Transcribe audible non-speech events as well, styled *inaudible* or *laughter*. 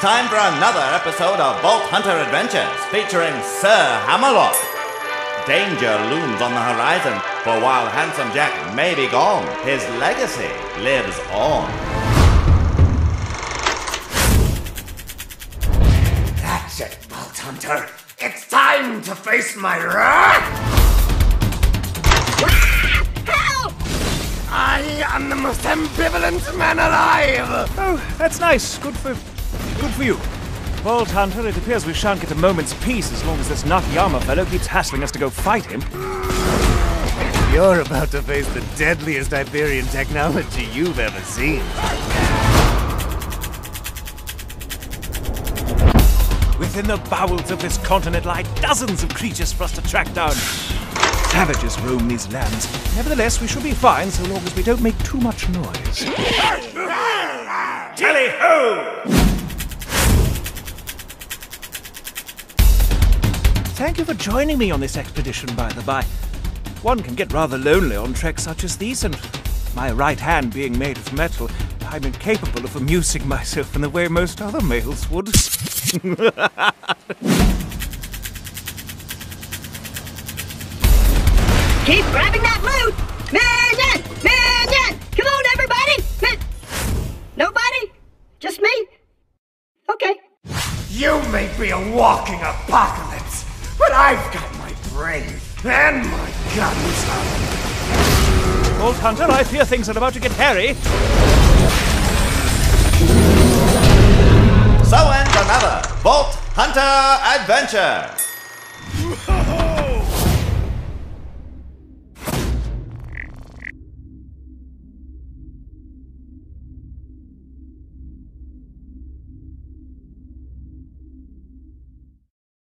time for another episode of Vault Hunter Adventures featuring Sir Hammerlock. Danger looms on the horizon, for while Handsome Jack may be gone, his legacy lives on. That's it, Vault Hunter. It's time to face my wrath! Help! I am the most ambivalent man alive! Oh, that's nice. Good for good for you. Vault Hunter, it appears we shan't get a moment's peace as long as this Nakayama fellow keeps hassling us to go fight him. *laughs* You're about to face the deadliest Hyperion technology you've ever seen. Within the bowels of this continent lie dozens of creatures for us to track down. Savages roam these lands. Nevertheless, we should be fine so long as we don't make too much noise. Tally ho! Thank you for joining me on this expedition, by the by. One can get rather lonely on treks such as these, and my right hand being made of metal, I'm incapable of amusing myself in the way most other males would. *laughs* Keep grabbing that loot! Minion! Minion! Come on, everybody! Mi- Nobody? Just me? Okay. You may be a walking apocalypse, but I've got my brain and my guns. Vault Hunter, I fear things are about to get hairy. So ends another Vault Hunter Adventure. *laughs*